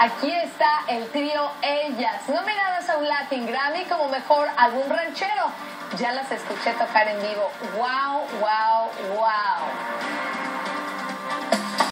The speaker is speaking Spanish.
Aquí está el trío Ellas, nominadas a un Latin Grammy como mejor álbum ranchero. Ya las escuché tocar en vivo. ¡Wow!